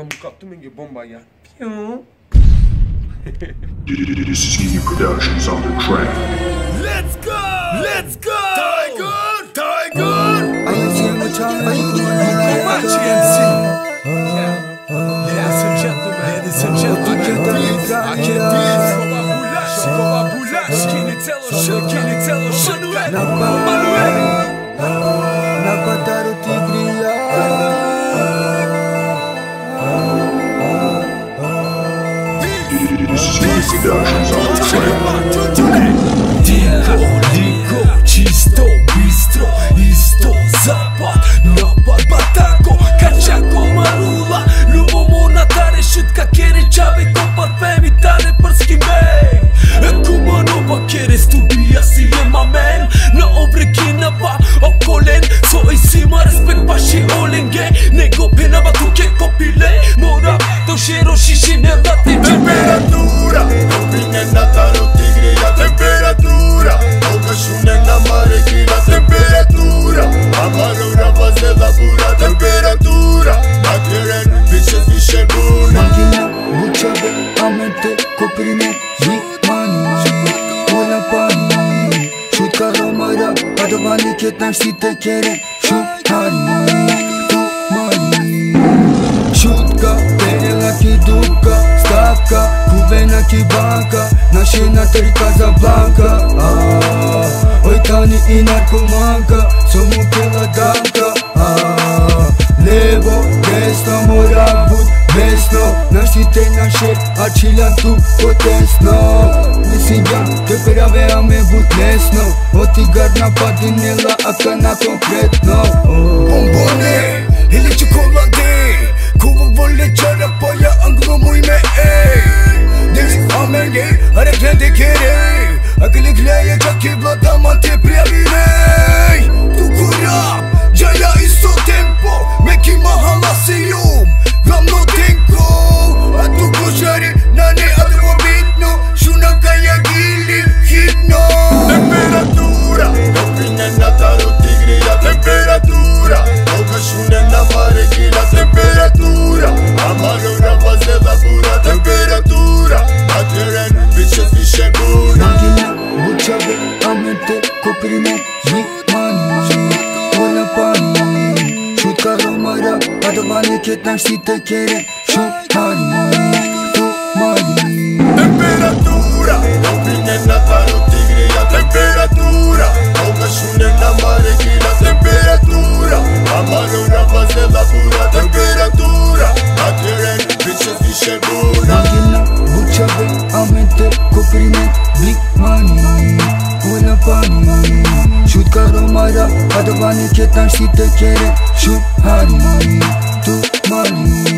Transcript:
Ben bu kaptım önce bomba ya. Let's go! Let's go! Tiger! Tiger! Ayıcı bıçağı ayıcı Maç gelsin. Ladies and gentlemen, ladies and gentlemen, I can't breathe. Baba Bulaşki, baba Bulaşki, Nitello Şık, Nitello Şık, Nitello Şık, seductions on the trail. мани ке там сите ке ре Шукари мани, ту мани Шутка, пенела ки дупка Стапка, кубена ки банка Наше на трика за банка Ой тани и наркоманка Со дамка. Лево, десно морал chiste na shit A qila tu po tesno Nisi jam të përave a me vut nesno O ti garna pa dinela a ka na konkretno Bombone, ili që kollan A do bani ketë nash ti të kere Shumë, hari, marit Do, marit Temperatura Do pinen nga taro tigri A temperatura A u këshunen nga mare Kina temperatura A marur nga vazë labura Temperatura A këren në pishën, pishën, bura Në gjinë nga buqave A me Blik, mani U e në pani Shumë, karo, mara A do bani ketë nash ti të kere Shumë, hari, marit money.